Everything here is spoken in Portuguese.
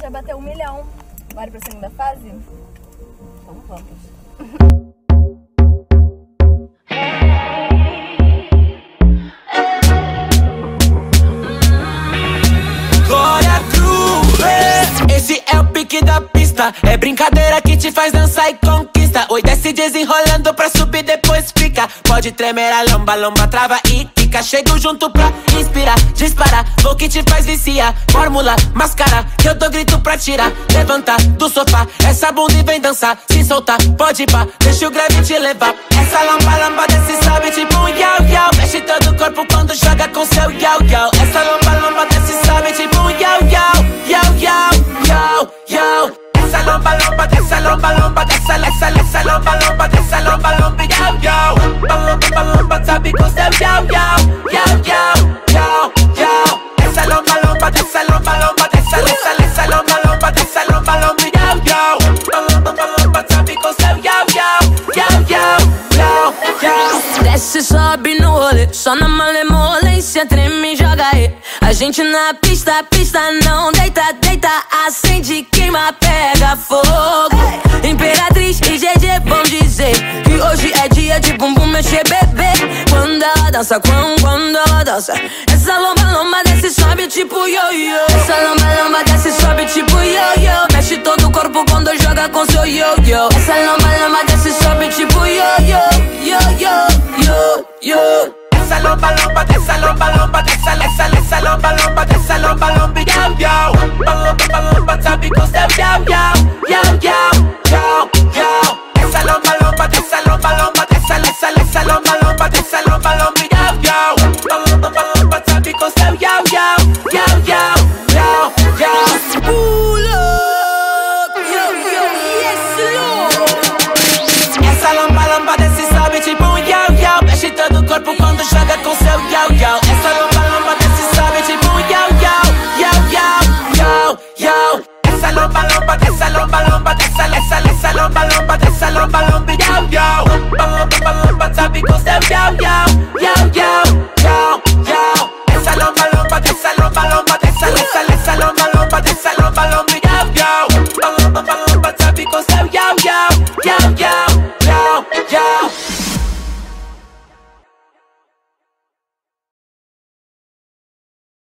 quer bater um milhão. Bora pra segunda fase? Então vamos. É. É brincadeira que te faz dançar e conquista. Oi, desce desenrolando pra subir, depois fica. Pode tremer a lomba, lomba, trava e quica. Chego junto pra inspirar, dispara. Vou que te faz viciar. Fórmula, máscara, que eu dou grito pra tirar. Levanta do sofá, essa bunda e vem dançar. Se soltar, pode ir pá, deixa o grave te levar. Essa lomba, lomba, desce, sobe tipo um yau, yau. Mexe todo o corpo quando joga com seu yau, yau. Essa lomba, lomba, desce, sobe tipo um yau, yau, yau, yau, yau, yau. Essa lomba, lomba, dessa lomba, lomba, dessa, essa, essa lomba, lomba, dessa lomba, lomba, yau, yau. Lomba, lomba, sobe com seu yau, Desce, sobe no rolê, só na malemolência, treme e joga aí. A gente na pista, pista não deita, deita, acende, queima, pega fogo. Imperatriz e GG vão dizer que hoje é dia de bumbum mexer, bebê. Quando ela dança, quando, quando ela dança, essa lomba, lomba desce, sobe tipo yo-yo. Essa lomba, lomba desce, sobe tipo yo-yo. Mexe todo o corpo quando joga com seu yo-yo. Essa lomba, lomba desce, sobe tipo yo-yo, yo-yo, yo-yo. Essa lomba, lomba, dessa lomba, lomba, dessa, essa, essa lomba, lomba, dessa lomba, lomba, yau, Essa lomba,